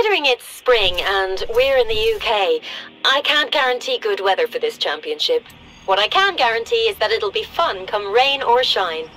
Considering it's spring and we're in the UK, I can't guarantee good weather for this championship. What I can guarantee is that it'll be fun come rain or shine.